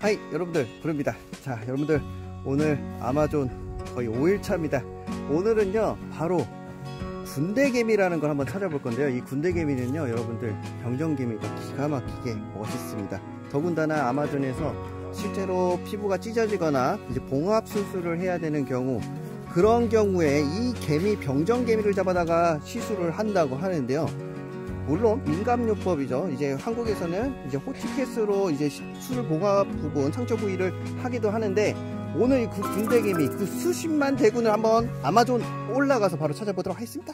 하이 여러분들 부릅니다. 자 여러분들 오늘 아마존 거의 5일차입니다. 오늘은요 바로 군대개미라는 걸 한번 찾아볼 건데요. 이 군대개미는요 여러분들 병정개미가 기가 막히게 멋있습니다. 더군다나 아마존에서 실제로 피부가 찢어지거나 이제 봉합 수술을 해야 되는 경우 그런 경우에 이 개미 병정개미를 잡아다가 시술을 한다고 하는데요 물론 민감요법이죠. 이제 한국에서는 이제 호치케스로 이제 술 봉합 부분, 상처 부위를 하기도 하는데 오늘 그 군대개미 그 수십만 대군을 한번 아마존 올라가서 바로 찾아보도록 하겠습니다.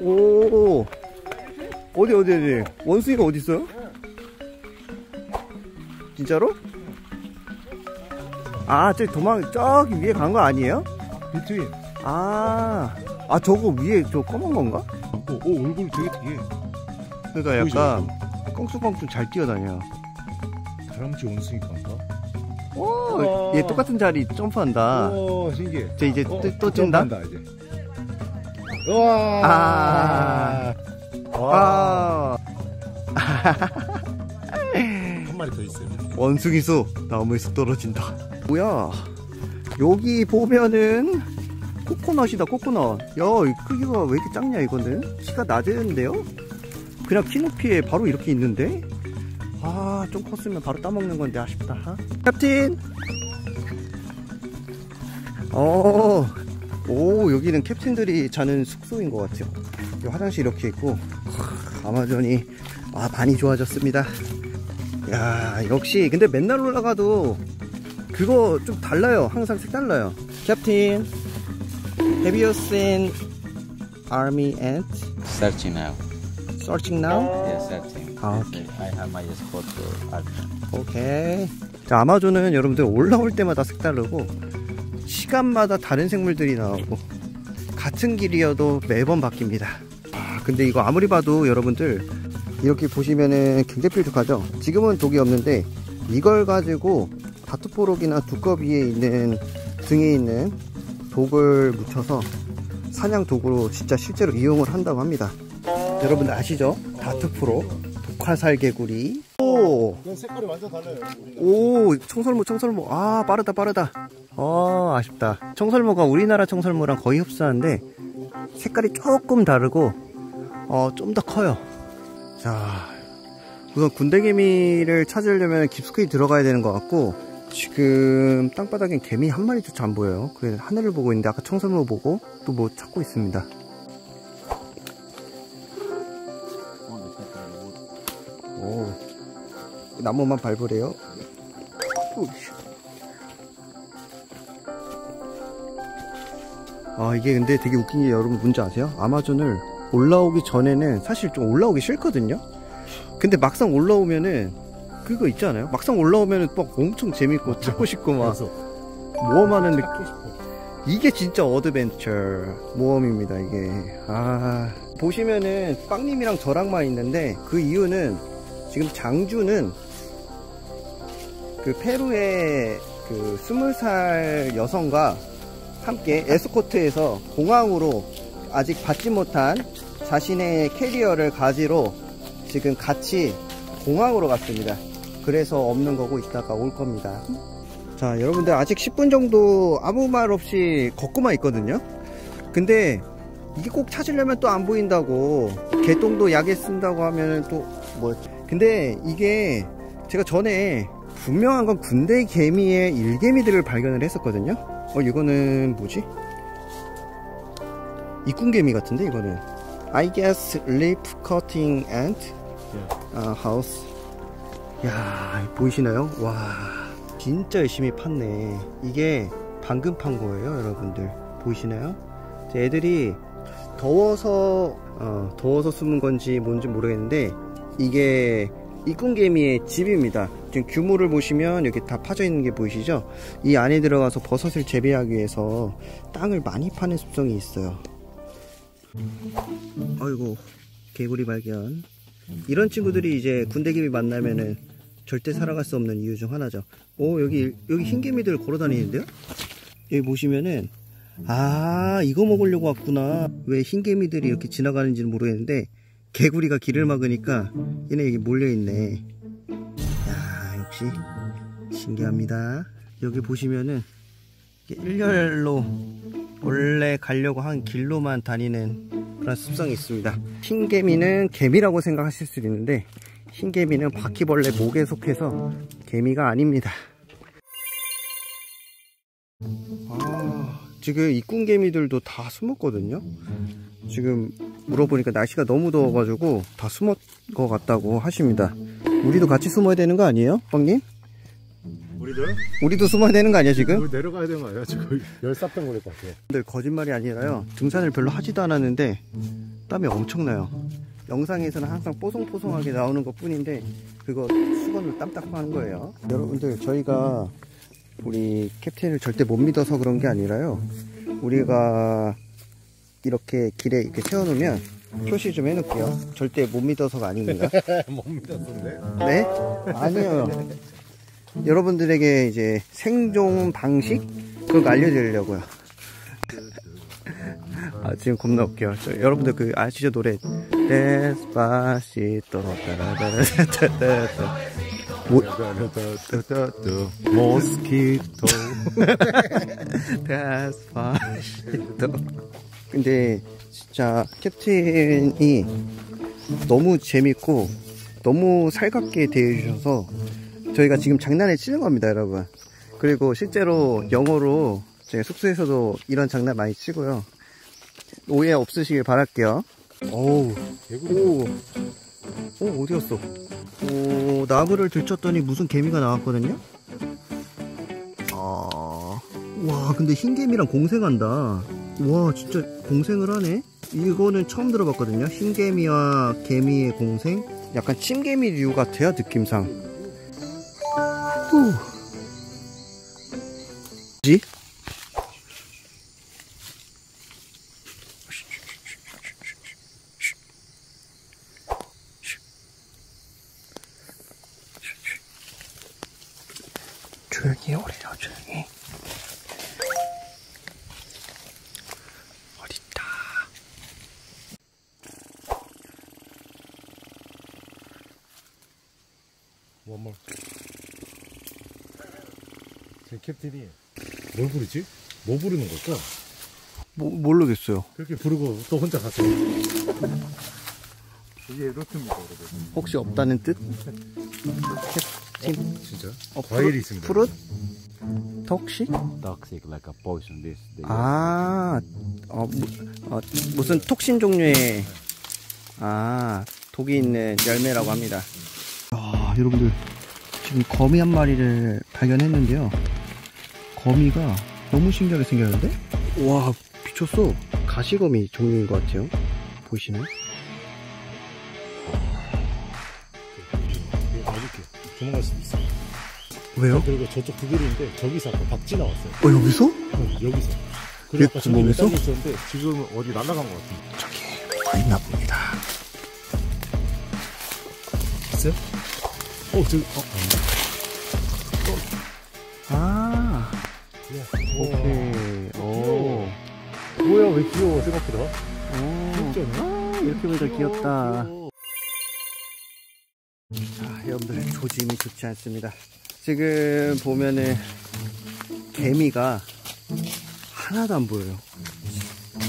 오 어디 어디 어디 원숭이가 어디 있어요? 진짜로? 아, 저기 도망, 저기 위에 간 거 아니에요? 비트윈. 아, 아, 저거 위에 저 검은 건가? 오, 오 얼굴 되게 되게. 그러니까 약간 껑충껑충 잘 뛰어다녀. 다람쥐 원숭이 건가? 오, 얘 똑같은 자리 점프한다. 오, 신기해. 저 이제 어, 또, 또 찐다? 점프한다, 이제. 우와. 아. 와. 아, 한 마리 더 있어요. 원숭이수 나무에서 떨어진다. 뭐야? 여기 보면은 코코넛이다, 코코넛. 야, 이 크기가 왜 이렇게 작냐, 이거는? 키가 낮은데요? 그냥 키 높이에 바로 이렇게 있는데? 아, 좀 컸으면 바로 따먹는 건데 아쉽다. 캡틴! 어, 오, 여기는 캡틴들이 자는 숙소인 것 같아요. 화장실 이렇게 있고, 하, 아마존이, 아, 많이 좋아졌습니다. 야 역시 근데 맨날 올라가도 그거 좀 달라요 항상 색달라요 캡틴 Have you seen army ant? Searching now. Searching now? Yes, searching. Ah, Yes, I have my for art. 오케이 자 아마존은 여러분들 올라올 때마다 색다르고 시간마다 다른 생물들이 나오고 같은 길이어도 매번 바뀝니다 아 근데 이거 아무리 봐도 여러분들 이렇게 보시면은 굉장히 뾰족하죠? 지금은 독이 없는데 이걸 가지고 다트포록이나 두꺼비에 있는 등에 있는 독을 묻혀서 사냥 도구로 진짜 실제로 이용을 한다고 합니다. 여러분들 아시죠? 다트포록 독화살개구리. 오! 색깔이 완전 달라요. 오 청설모 청설모. 아 빠르다 빠르다. 어 아쉽다. 청설모가 우리나라 청설모랑 거의 흡사한데 색깔이 조금 다르고 어 좀 더 커요 자 우선 군대개미를 찾으려면 깊숙이 들어가야 되는 것 같고 지금 땅바닥엔 개미 한 마리조차 안 보여요 그래서 하늘을 보고 있는데 아까 청설모 보고 또 뭐 찾고 있습니다 오 나무만 밟으래요. 아 이게 근데 되게 웃긴 게 여러분 뭔지 아세요? 아마존을 올라오기 전에는 사실 좀 올라오기 싫거든요. 근데 막상 올라오면은 그거 있지 않아요? 막상 올라오면은 막 엄청 재밌고 찾고 싶고 막 모험하는 느낌. 이게 진짜 어드벤처 모험입니다 이게. 아 보시면은 빵님이랑 저랑만 있는데 그 이유는 지금 장주는 그 페루의 그 스물 살 여성과 함께 에스코트에서 공항으로 아직 받지 못한 자신의 캐리어를 가지러 지금 같이 공항으로 갔습니다. 그래서 없는 거고 있다가 올 겁니다. 자 여러분들 아직 10분 정도 아무 말 없이 걷고만 있거든요. 근데 이게 꼭 찾으려면 또 안 보인다고 개똥도 약에 쓴다고 하면은 또 뭐. 근데 이게 제가 전에 분명한 건 군대 개미의 일개미들을 발견을 했었거든요. 어 이거는 뭐지 이꾼개미 같은데 이거는. I guess leaf cutting ant 아, house. 야 보이시나요? 와 진짜 열심히 팠네. 이게 방금 판 거예요 여러분들. 보이시나요? 제 애들이 더워서 어, 더워서 숨은 건지 뭔지 모르겠는데 이게 이꾼개미의 집입니다. 지금 규모를 보시면 여기 다 파져 있는 게 보이시죠? 이 안에 들어가서 버섯을 재배하기 위해서 땅을 많이 파는 습성이 있어요 아이고 개구리 발견 이런 친구들이 이제 군대개미 만나면은 절대 살아갈 수 없는 이유 중 하나죠 오 여기 여기 흰개미들 걸어 다니는데요 여기 보시면은 아, 이거 먹으려고 왔구나. 왜 흰개미들이 이렇게 지나가는지는 모르겠는데, 개구리가 길을 막으니까 얘네 여기 몰려있네. 야, 역시 신기합니다. 여기 보시면은 일렬로 원래 가려고 한 길로만 다니는 그런 습성이 있습니다. 흰개미는 개미라고 생각하실 수 있는데, 흰개미는 바퀴벌레 목에 속해서 개미가 아닙니다. 아, 지금 이꾼개미들도 다 숨었거든요. 지금 물어보니까 날씨가 너무 더워가지고 다 숨은 것 같다고 하십니다. 우리도 같이 숨어야 되는 거 아니에요, 빵님? 우리들? 우리도 숨어야 되는 거 아니야 지금? 우리 내려가야 되는 거 아니야? 지금 열사병 걸릴 것 같아. 근데 거짓말이 아니라요. 등산을 별로 하지도 않았는데 땀이 엄청나요. 영상에서는 항상 뽀송뽀송하게 나오는 것 뿐인데 그거 수건으로 땀딱 하는 거예요. 여러분들 저희가 우리 캡틴을 절대 못 믿어서 그런 게 아니라요. 우리가 이렇게 길에 이렇게 세워놓으면 표시 좀 해놓을게요. 절대 못 믿어서가 아닙니다. 못 믿었는데? 네? 아니에요. 여러분들에게 이제 생존 방식 그거 알려드리려고요. 아 지금 겁나 웃겨요. 저, 여러분들 그 아시죠 노래 데스파시토 따라따라따따따 뭐 모스키토. 데스파시토 근데 진짜 캡틴이 너무 재밌고 너무 살갑게 대해주셔서 저희가 지금 장난에 치는 겁니다 여러분. 그리고 실제로 영어로 제 숙소에서도 이런 장난 많이 치고요. 오해 없으시길 바랄게요. 어우 오, 오 어디였어? 오 나무를 들쳤더니 무슨 개미가 나왔거든요? 아, 와 근데 흰개미랑 공생한다. 와 진짜 공생을 하네? 이거는 처음 들어봤거든요. 흰개미와 개미의 공생? 약간 침개미류 같아요 느낌상. 후. 뭐지? 조용히 오래요 조용히 어딨다 원몰. 제 캡틴이 뭘 부르지? 뭐 부르는 걸까? 뭐, 모르겠어요 그렇게 부르고 또 혼자 갔어. 이게 로트입니다, 여러분. 혹시 없다는 뜻? 캡틴 진짜? 어, 과일이 있습니다. 푸릇? 턱시? Toxic like a poison. This. 아, 어, 무, 어, 무슨 톡신 종류의 아 독이 있는 열매라고 합니다. 아, 여러분들 지금 거미 한 마리를 발견했는데요. 거미가 너무 신기하게 생겼는데? 와, 미쳤어. 가시거미 종류인 것 같아요. 보이시나요? 도망갈 수도 있어. 왜요? 그리고 저쪽 두 개리인데 저기서 아까 박쥐 나왔어요. 어, 여기서? 어, 여기서. 얘 그리고 아까 저기? 매달려 있었는데 지금 어디 날아간 것 같아. 저기 와 있나 봅니다. 있어요? 어, 저기, 어, 왜 귀여워, 생각보다. 오. 귀엽지 않아? 아, 이렇게 보니까 귀엽다. 자, 여러분들 조짐이 좋지 않습니다. 지금 보면은 개미가 하나도 안 보여요.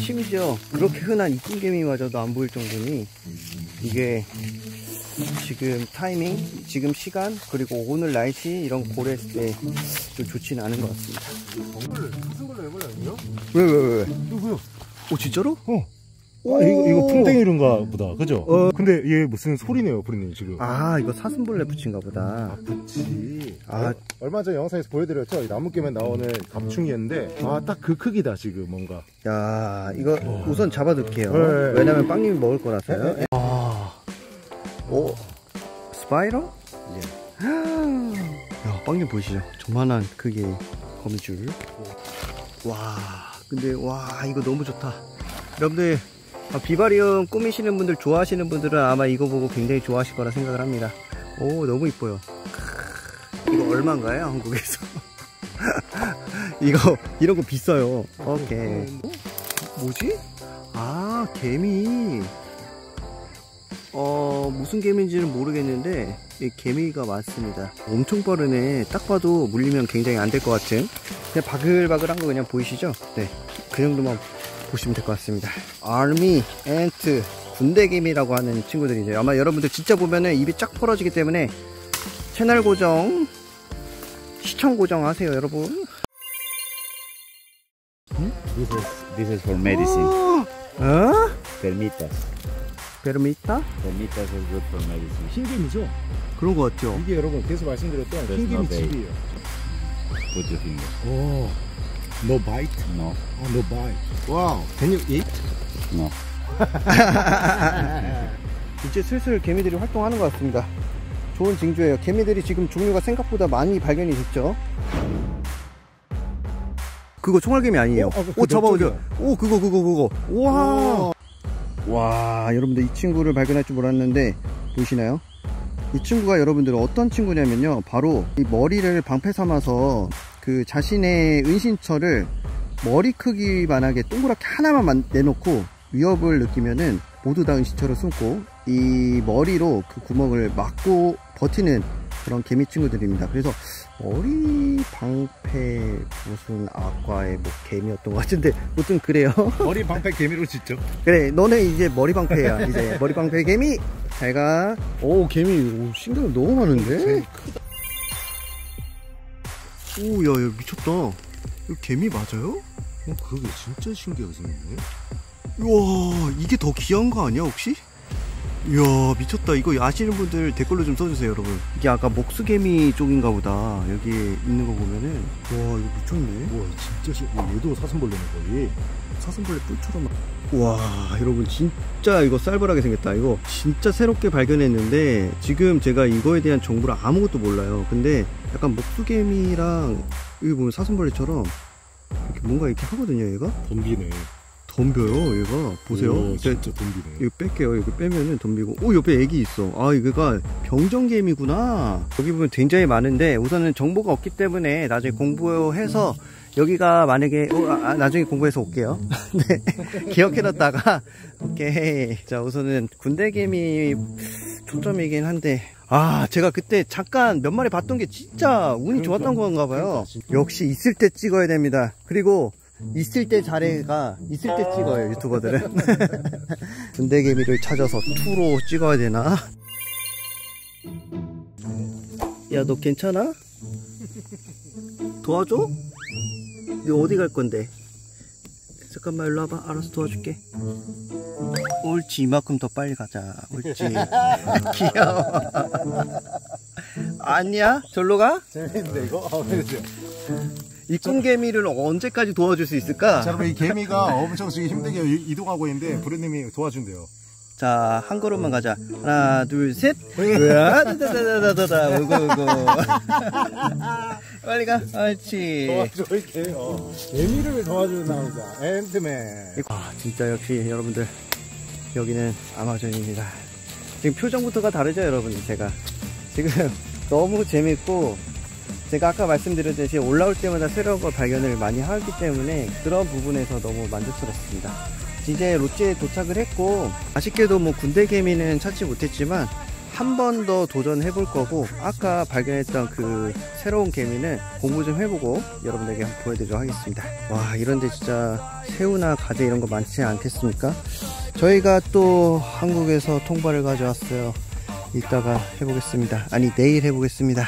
심지어 그렇게 흔한 이쁜 개미마저도 안 보일 정도니 이게 지금 타이밍, 지금 시간, 그리고 오늘 날씨 이런 거 고려했을 때 좀 좋지는 않은 것 같습니다. 정벌레, 무슨 벌레 해볼래, 아니요? 왜, 왜, 왜? 누구요? 오, 진짜로? 어. 아, 이거, 이거 풍뎅이른가 보다. 그죠? 어. 근데 얘 무슨 소리네요, 부리님, 지금. 아, 이거 사슴벌레 붙인가 보다. 아, 그치. 아. 아, 얼마 전에 영상에서 보여드렸죠? 이 나무 깨면 나오는 갑충이었는데, 아, 딱 그 크기다, 지금, 뭔가. 야, 이거 우선 잡아둘게요. 네. 왜냐면 빵님이 먹을 거라서요. 네, 네. 아, 오, spiral? 야, 빵님 보이시죠? 조만한 크기의 거미줄. 와, 근데 와, 이거 너무 좋다. 여러분들, 아, 비바리움 꾸미시는 분들, 좋아하시는 분들은 아마 이거 보고 굉장히 좋아하실 거라 생각을 합니다. 오, 너무 이뻐요. 크, 이거 얼마인가요, 한국에서? 이거 이런 거 비싸요. 오케이. 뭐지? 아 개미. 어 무슨 개미인지는 모르겠는데 이 개미가 많습니다. 엄청 빠르네. 딱 봐도 물리면 굉장히 안 될 것 같은. 그냥 바글바글한 거 그냥 보이시죠? 네. 그 정도만 보시면 될 것 같습니다. 아미 앤트 군대 개미라고 하는 친구들이죠. 아마 여러분들 진짜 보면은 입이 쫙 벌어지기 때문에 채널 고정, 시청 고정 하세요, 여러분. This is this is for medicine. 어? Termitas. termita? Termitas is good for medicine. 흰개미죠? 그런 거 같죠? 이게 여러분 계속 말씀드렸던 흰개미. 집이에요. Put your finger. 오, no bite. No, 아, no bite. wow, can you eat? no. 이제 슬슬 개미들이 활동하는 것 같습니다. 좋은 징조예요. 개미들이 지금 종류가 생각보다 많이 발견이 됐죠. 그거 총알개미 아니에요. 어, 아, 그 오, 잡아오죠. 오, 그거, 그거, 그거. 와. 와, 여러분들 이 친구를 발견할 줄 몰랐는데, 보이시나요? 이 친구가 여러분들 어떤 친구냐면요. 바로 이 머리를 방패 삼아서 그 자신의 은신처를 머리 크기만하게 동그랗게 하나만 만- 내놓고 위협을 느끼면은 모두 다 은신처를 숨고 이 머리로 그 구멍을 막고 버티는 그런 개미 친구들입니다. 그래서 머리 방패 무슨 악과의 뭐 개미였던 것 같은데 무튼 그래요. 머리 방패 개미로 짓죠. 그래 너네 이제 머리 방패야 이제 머리 방패 개미 잘가 오 개미 오, 신경 너무 많은데 오야 야, 미쳤다 이거 개미 맞아요? 어, 그러게 진짜 신기하게 생겼네. 우와 이게 더 귀한 거 아니야 혹시? 이야 미쳤다. 이거 아시는 분들 댓글로 좀 써주세요 여러분. 이게 아까 목수개미 쪽인가 보다. 여기 있는 거 보면은. 와 이거 미쳤네. 와, 진짜 신. 와, 얘도 사슴벌레네 거의. 사슴벌레 뿔처럼. 와 여러분 진짜 이거 쌀벌하게 생겼다. 이거 진짜 새롭게 발견했는데 지금 제가 이거에 대한 정보를 아무것도 몰라요. 근데 약간 목수개미랑 여기 보면 사슴벌레처럼 이렇게 뭔가 이렇게 하거든요 얘가? 덤비네. 덤벼요 얘가 보세요 오, 진짜 덤비네. 이거 뺄게요. 이거 빼면은 덤비고. 오, 옆에 애기 있어. 아, 이거가 병정개미구나. 여기 보면 굉장히 많은데, 우선은 정보가 없기 때문에 나중에 공부해서, 여기가 만약에, 어, 아, 아, 나중에 공부해서 올게요. 네. 기억해놨다가, 오케이. 자, 우선은 군대개미 초점이긴 한데, 아, 제가 그때 잠깐 몇 마리 봤던 게 진짜 운이 좋았던 건가 봐요. 역시 있을 때 찍어야 됩니다. 그리고, 있을 때 자리가 있을 때 찍어요 유튜버들은 군대개미를 찾아서 투로 찍어야 되나? 야 너 괜찮아? 도와줘? 너 어디 갈 건데? 잠깐만 일로 와봐 알아서 도와줄게 옳지 이만큼 더 빨리 가자 옳지 귀여워 아니야? 절로 가? 재밌는데 이거? 아, 그렇죠. 이 꿍개미를 언제까지 도와줄 수 있을까? 자, 여러분 이 개미가 엄청 지금 힘들게 이- 이동하고 있는데 부르님이 도와준대요. 자, 한 걸음만 가자. 하나, 둘, 셋. 으아, 다다다다다다. 오고, 오고. 빨리 가. 옳지. 어. 개미를 도와주는 남자 앤트맨. 아, 진짜 역시 여러분들. 여기는 아마존입니다. 지금 표정부터가 다르죠, 여러분, 제가. 지금 너무 재밌고, 제가 아까 말씀드렸듯이 올라올 때마다 새로운 걸 발견을 많이 하기 때문에 그런 부분에서 너무 만족스럽습니다. 이제 롯지에 도착을 했고, 아쉽게도 뭐 군대 개미는 찾지 못했지만, 한 번 더 도전해 볼 거고, 아까 발견했던 그 새로운 개미는 공부 좀 해보고 여러분에게 한번 보여드리도록 하겠습니다. 와, 이런데 진짜 새우나 가재 이런 거 많지 않겠습니까? 저희가 또 한국에서 통발을 가져왔어요. 이따가 해보겠습니다. 아니, 내일 해보겠습니다.